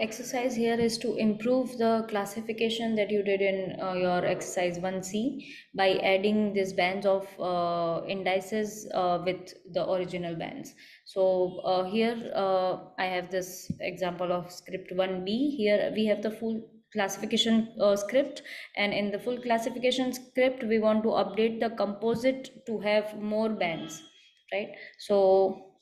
exercise here is to improve the classification that you did in uh, your exercise 1c by adding these bands of uh, indices uh, with the original bands. So uh, here uh, i have this example of script 1b here we have the full classification uh, script and in the full classification script we want to update the composite to have more bands right? So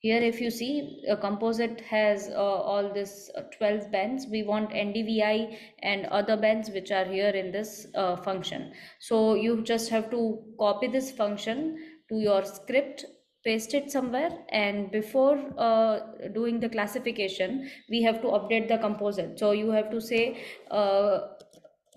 here if you see a composite has uh, all this uh, 12 bands. We want ndvi and other bands which are here in this uh, function. So you just have to copy this function to your script paste it somewhere and before uh, doing the classification we have to update the composite. So you have to say uh,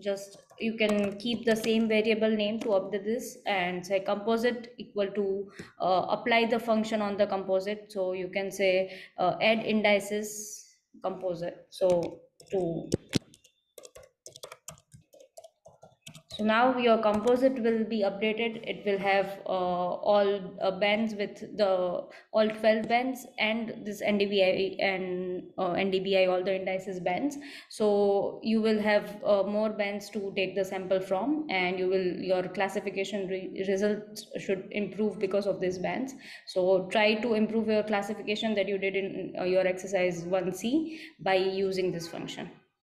just you can keep the same variable name to update this and say composite equal to uh, apply the function on the composite. So you can say uh, add indices composite. So to so now your composite will be updated. It will have uh, all uh, bands with the all 12 bands and this ndvi and uh, ndbi all the indices bands. So you will have uh, more bands to take the sample from and you will your classification re- results should improve because of these bands. So try to improve your classification that you did in uh, your exercise 1c by using this function